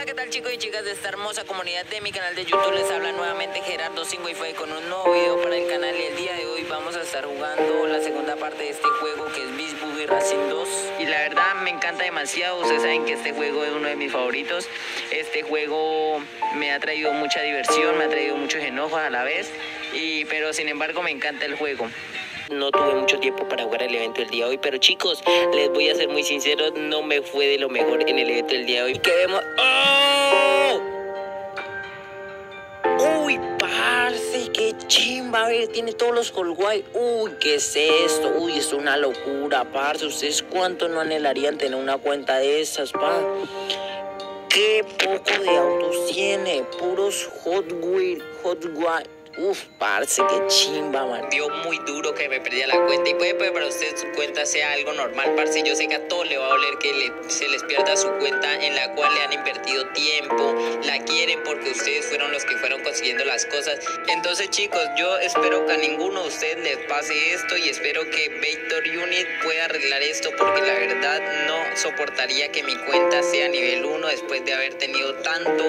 Hola, ¿qué tal chicos y chicas de esta hermosa comunidad de mi canal de YouTube? Les habla nuevamente Gerardo 5 y fue con un nuevo video para el canal y el día de hoy vamos a estar jugando la segunda parte de este juego que es Beast Boogie Racing 2 y la verdad me encanta demasiado, ustedes saben que este juego es uno de mis favoritos. Este juego me ha traído mucha diversión, me ha traído muchos enojos a la vez. Y pero sin embargo me encanta el juego no tuve mucho tiempo para jugar el evento del día de hoy, pero chicos, les voy a ser muy sincero, no me fue de lo mejor en el evento del día de hoy. ¿Qué vemos? ¡Oh! ¡Uy, parce! ¡Qué chimba! Ver, tiene todos los Holguay. ¡Uy, qué es esto! ¡Uy, es una locura, parce! ¿Ustedes cuánto no anhelarían tener una cuenta de esas, pa? ¡Qué poco de autos tiene! Puros Hot Wheels, Hot Wheels. Uf, parce, qué chimba, man. Dio muy duro que me perdía la cuenta. Y puede que para usted su cuenta sea algo normal, parce. Yo sé que a todos le va a doler que se les pierda su cuenta en la cual le han invertido tiempo. La quieren porque ustedes fueron los que fueron consiguiendo las cosas. Entonces, chicos, yo espero que a ninguno de ustedes les pase esto. Y espero que Vector Unit pueda arreglar esto. Porque la verdad no soportaría que mi cuenta sea nivel 1 después de haber tenido tanto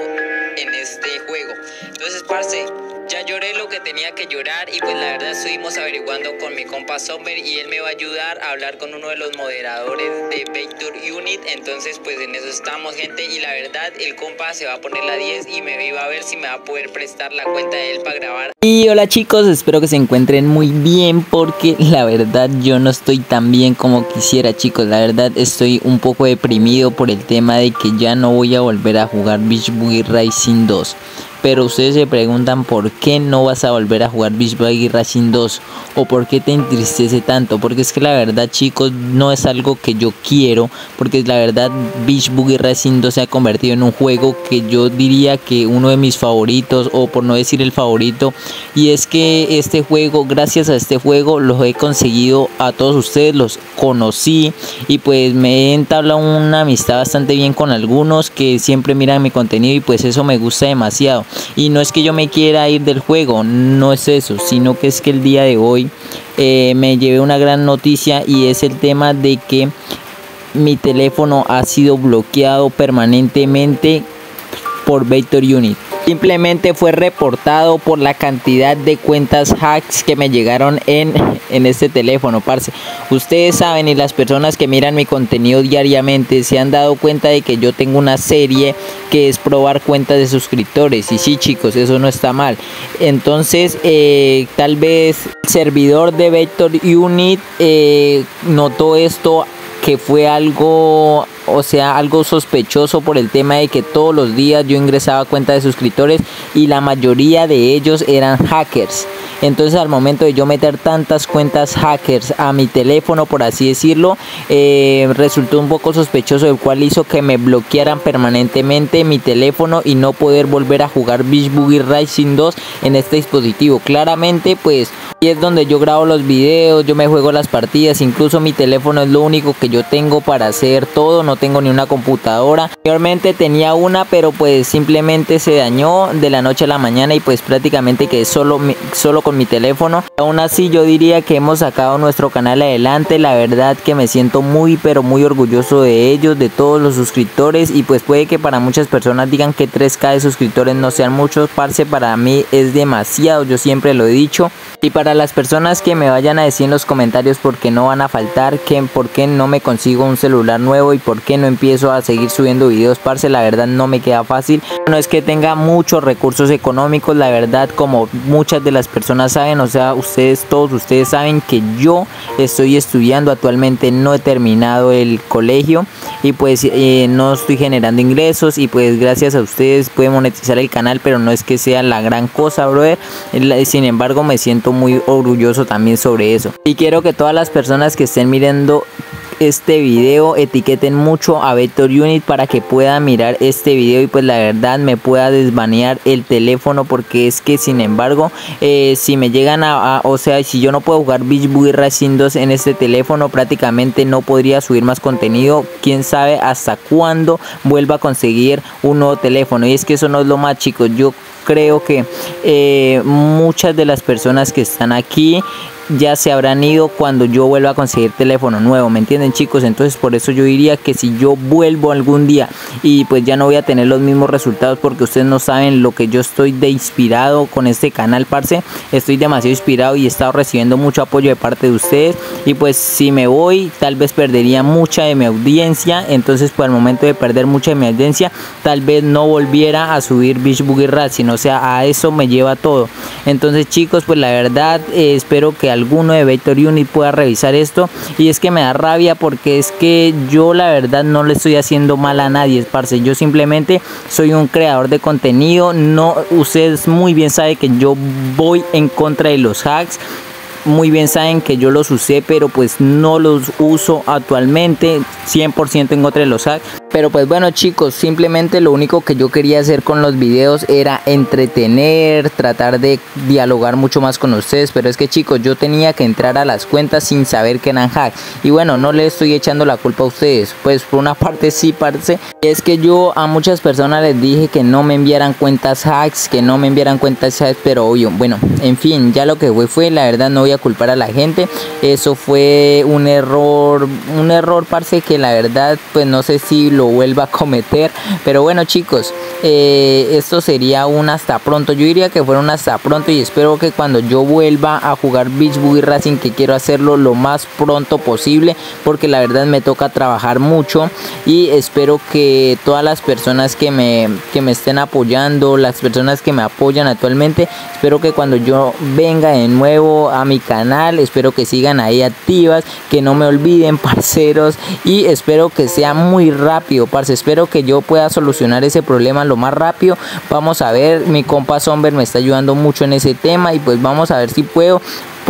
en este juego. Entonces, parce. Ya lloré lo que tenía que llorar y pues la verdad estuvimos averiguando con mi compa Somber y él me va a ayudar a hablar con uno de los moderadores de Vector Unit. Entonces pues en eso estamos gente y la verdad el compa se va a poner la 10 y me iba a ver si me va a poder prestar la cuenta de él para grabar. Y hola chicos, espero que se encuentren muy bien porque la verdad yo no estoy tan bien como quisiera chicos. La verdad estoy un poco deprimido por el tema de que ya no voy a volver a jugar Beach Boogie Racing 2. Pero ustedes se preguntan por qué no vas a volver a jugar Beach Buggy Racing 2 o por qué te entristece tanto. Porque es que la verdad, chicos, no es algo que yo quiero. Porque la verdad, Beach Buggy Racing 2 se ha convertido en un juego que yo diría que uno de mis favoritos, o por no decir el favorito. Y es que este juego, gracias a este juego, los he conseguido a todos ustedes, los conocí y pues me he entablado una amistad bastante bien con algunos que siempre miran mi contenido y pues eso me gusta demasiado. Y no es que yo me quiera ir del juego, no es eso, sino que es que el día de hoy eh, me llevé una gran noticia y es el tema de que mi teléfono ha sido bloqueado permanentemente por Vector Unit. Simplemente fue reportado por la cantidad de cuentas hacks que me llegaron en, en este teléfono, parce. Ustedes saben y las personas que miran mi contenido diariamente se han dado cuenta de que yo tengo una serie que es probar cuentas de suscriptores. Y sí, chicos, eso no está mal. Entonces, eh, tal vez el servidor de Vector Unit eh, notó esto que fue algo o sea, algo sospechoso por el tema de que todos los días yo ingresaba a cuenta de suscriptores y la mayoría de ellos eran hackers. Entonces al momento de yo meter tantas cuentas hackers a mi teléfono, por así decirlo, eh, resultó un poco sospechoso, el cual hizo que me bloquearan permanentemente mi teléfono y no poder volver a jugar Beach Boogie Racing 2 en este dispositivo. Claramente, pues, y es donde yo grabo los videos, yo me juego las partidas, incluso mi teléfono es lo único que yo tengo para hacer todo, no tengo ni una computadora. Anteriormente tenía una, pero pues simplemente se dañó de la noche a la mañana y pues prácticamente quedé solo, solo con mi teléfono. Aún así yo diría que hemos sacado nuestro canal adelante. La verdad que me siento muy pero muy orgulloso de ellos, de todos los suscriptores y pues puede que para muchas personas digan que 3k de suscriptores no sean muchos. Parce para mí es demasiado, yo siempre lo he dicho. Y para las personas que me vayan a decir en los comentarios por qué no van a faltar, que por qué no me consigo un celular nuevo y por qué no empiezo a seguir subiendo videos, parce, la verdad no me queda fácil. No es que tenga muchos recursos económicos, la verdad como muchas de las personas saben, o sea, ustedes, todos ustedes saben que yo estoy estudiando actualmente, no he terminado el colegio y pues eh, no estoy generando ingresos y pues gracias a ustedes puede monetizar el canal, pero no es que sea la gran cosa, brother. Sin embargo, me siento muy orgulloso también sobre eso. Y quiero que todas las personas que estén mirando este video etiqueten mucho a Vector Unit para que pueda mirar este video y pues la verdad me pueda desbanear el teléfono porque es que sin embargo eh, si me llegan a, o sea si yo no puedo jugar Beach Boogie Racing 2 en este teléfono prácticamente no podría subir más contenido. Quién sabe hasta cuándo vuelva a conseguir un nuevo teléfono. Y es que eso no es lo más chicos. Yo creo que eh, muchas de las personas que están aquí ya se habrán ido cuando yo vuelva a conseguir teléfono nuevo, ¿me entienden chicos? Entonces por eso yo diría que si yo vuelvo algún día y pues ya no voy a tener los mismos resultados porque ustedes no saben lo que yo estoy de inspirado con este canal, parce, estoy demasiado inspirado y he estado recibiendo mucho apoyo de parte de ustedes y pues si me voy tal vez perdería mucha de mi audiencia, entonces por el momento de perder mucha de mi audiencia tal vez no volviera a subir Beach Boogie Racing, o sea, a eso me lleva todo. Entonces chicos, pues la verdad eh, espero que alguno de Vector Unit pueda revisar esto. Y es que me da rabia porque es que yo la verdad no le estoy haciendo mal a nadie, parce, yo simplemente soy un creador de contenido, no ustedes muy bien saben que yo voy en contra de los hacks. Muy bien saben que yo los usé pero pues no los uso actualmente. 100% en contra de los hacks pero pues bueno chicos, simplemente lo único que yo quería hacer con los videos era entretener, tratar de dialogar mucho más con ustedes. Pero es que chicos, yo tenía que entrar a las cuentas sin saber que eran hacks. Y bueno, no le estoy echando la culpa a ustedes. Pues por una parte sí, parce. Es que yo a muchas personas les dije que no me enviaran cuentas hacks, que no me enviaran cuentas hacks. Pero obvio, bueno, en fin, ya lo que fue fue, la verdad no voy a culpar a la gente. Eso fue un error, un error, parce, que la verdad pues no sé si lo vuelva a cometer. Pero bueno chicos, eh, esto sería un hasta pronto. Yo diría que fuera un hasta pronto y espero que cuando yo vuelva a jugar Beach Boogie Racing, que quiero hacerlo lo más pronto posible, porque la verdad me toca trabajar mucho y espero que todas las personas que me, que me estén apoyando, las personas que me apoyan actualmente, espero que cuando yo venga de nuevo a mi canal, espero que sigan ahí activas, que no me olviden parceros y espero que sea muy rápido, parce, espero que yo pueda solucionar ese problema lo más rápido. Vamos a ver, mi compa Somber me está ayudando mucho en ese tema y pues vamos a ver si puedo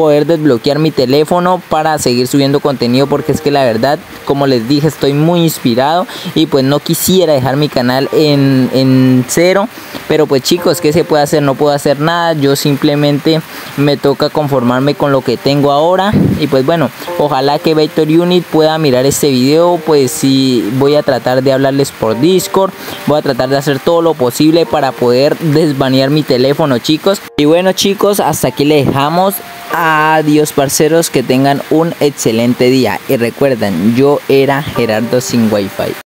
poder desbloquear mi teléfono para seguir subiendo contenido porque es que la verdad como les dije estoy muy inspirado y pues no quisiera dejar mi canal en, en cero. Pero pues chicos ¿qué se puede hacer? no puedo hacer nada. Yo simplemente me toca conformarme con lo que tengo ahora. Y pues bueno ojalá que Vector Unit pueda mirar este video. Pues si voy a tratar de hablarles por Discord. Voy a tratar de hacer todo lo posible para poder desbanear mi teléfono chicos. Y bueno chicos hasta aquí le dejamos Adiós parceros, que tengan un excelente día. Y recuerden, yo era Gerardo sin Wi-Fi.